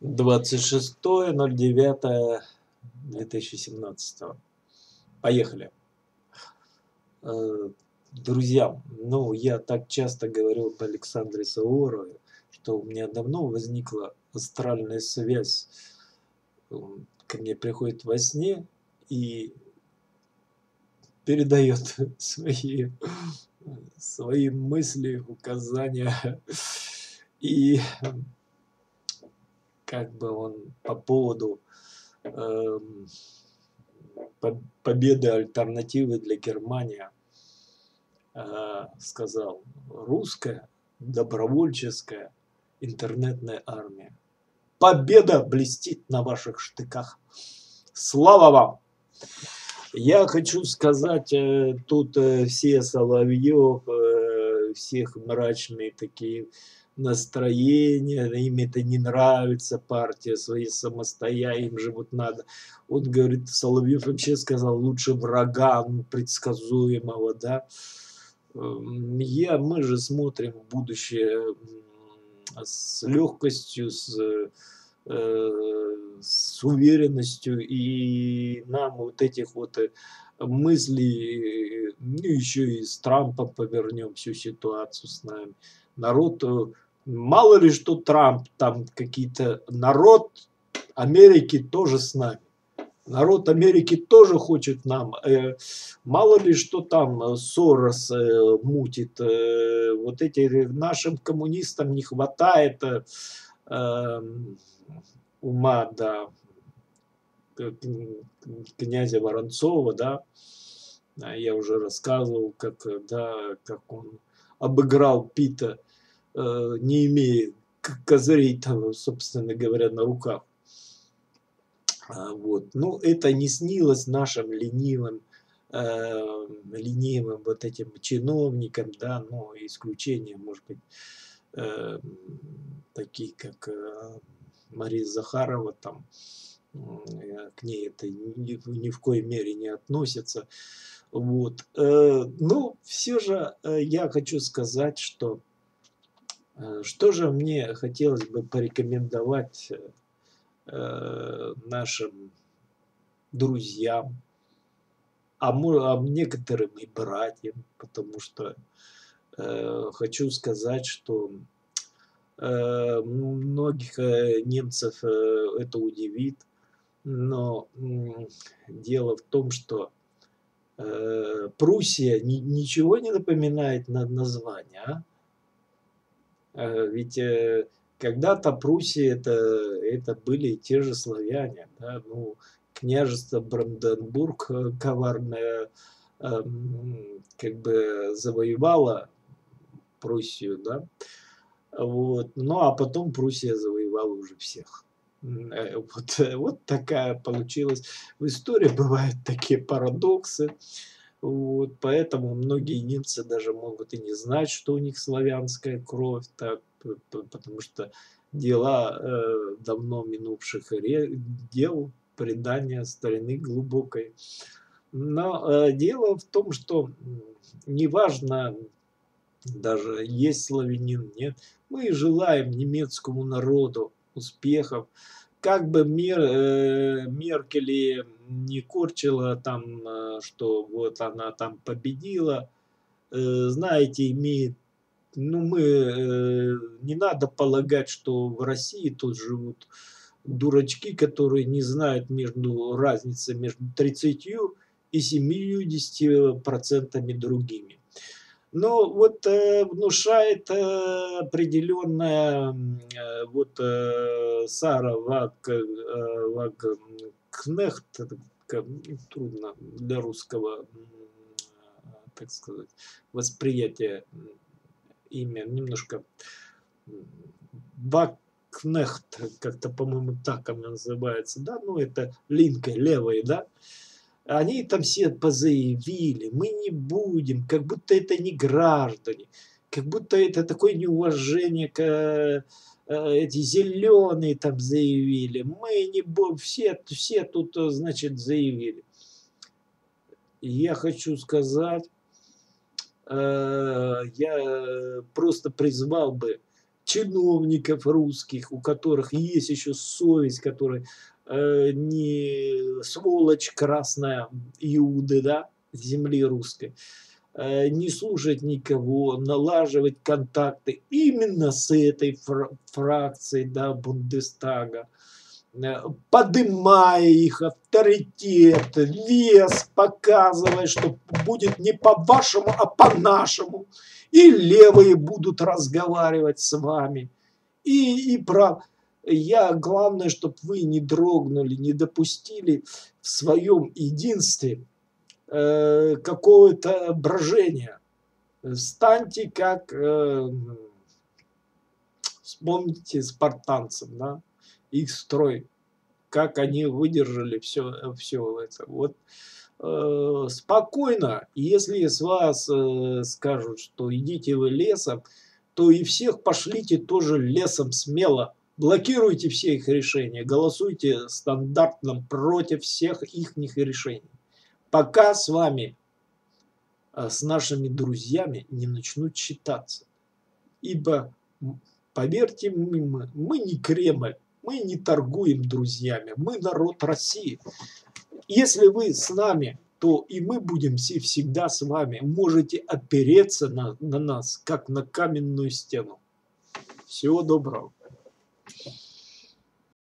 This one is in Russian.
26.09.2017. Поехали. Э, друзья, ну, я так часто говорил об Александре Саурове, что у меня давно возникла астральная связь. Ко мне приходит во сне и передает свои, свои мысли, указания. И как бы он по поводу э, победы альтернативы для Германии э, сказал русская добровольческая интернетная армия. Победа блестит на ваших штыках. Слава вам! Я хочу сказать, э, тут э, все Соловьев, э, всех мрачные такие настроение, им это не нравится, партия свои самостоятельно, им же вот надо. Он говорит, Соловьев вообще сказал, лучше врага предсказуемого, да. Эм, я, мы же смотрим в будущее с легкостью, с, э, с уверенностью, и нам вот этих вот э, мыслей, ну еще и с Трампом повернем всю ситуацию с нами. Народ э, Мало ли что Трамп, там какие-то народ Америки тоже с нами. Народ Америки тоже хочет нам. Э, мало ли что там Сорос э, мутит. Э, вот эти нашим коммунистам не хватает э, эм, ума, да, князя Воронцова, да. Я уже рассказывал, как, да, как он обыграл Пита не имея козырей, собственно говоря, на руках. А, вот. Ну, это не снилось нашим ленивым, э, ленивым вот этим чиновникам, да, но исключение, может быть, э, такие, как э, Мария Захарова, там, э, к ней это ни, ни в коей мере не относится. Вот. Э, ну, все же э, я хочу сказать, что Э, что же мне хотелось бы порекомендовать э, нашим друзьям, а, а некоторым и братьям, потому что э, хочу сказать, что э, многих э, немцев э, это удивит, но э, дело в том, что э, Пруссия ни, ничего не напоминает на название, а? Э, ведь э, когда-то Пруссия это, это были те же славяне. Да? Ну, княжество Бранденбург э, коварное эм, как бы завоевало Пруссию, да, вот, ну а потом Пруссия завоевала уже всех. Вот, вот такая получилась в истории, бывают такие парадоксы. Вот, поэтому многие немцы даже могут и не знать, что у них славянская кровь, так, потому что дела э, давно минувших дел, предания старины глубокой. Но э, дело в том, что неважно, даже есть славянин, нет, мы желаем немецкому народу успехов, как бы Мер, э, Меркель не корчила там, э, что вот она там победила, э, знаете, имеет, ну мы, э, не надо полагать, что в России тут живут дурачки, которые не знают между разницы между 30 и 70 процентами другими но вот э, внушает э, определенная э, вот э, Сара Ваг, э, Вагкнехт, трудно для русского, так сказать, восприятия имя, немножко Вагкнехт, как-то, по-моему, так она называется, да, ну это линкой левой, да, они там все позаявили, мы не будем, как будто это не граждане, как будто это такое неуважение к э, эти зеленые там заявили, мы не будем, все, все тут, значит, заявили. Я хочу сказать, э, я просто призвал бы чиновников русских, у которых есть еще совесть, которые э, не сволочь красная Иуды, да, земли русской, э, не слушать никого, налаживать контакты именно с этой фра фракцией, да, Бундестага, э, подымая их авторитет, вес, показывая, что будет не по-вашему, а по-нашему и левые будут разговаривать с вами. И, и про... Я, главное, чтобы вы не дрогнули, не допустили в своем единстве э, какого-то брожения. Станьте как, э, вспомните спартанцев, да, их строй, как они выдержали все, все это. Вот Э, спокойно, если с вас э, скажут, что идите вы лесом, то и всех пошлите тоже лесом смело. Блокируйте все их решения, голосуйте стандартно против всех их решений. Пока с вами, э, с нашими друзьями не начнут считаться. Ибо, поверьте мы, мы не Кремль, мы не торгуем друзьями, мы народ России. Если вы с нами, то и мы будем все всегда с вами. Можете опереться на, на нас, как на каменную стену. Всего доброго. Gracias.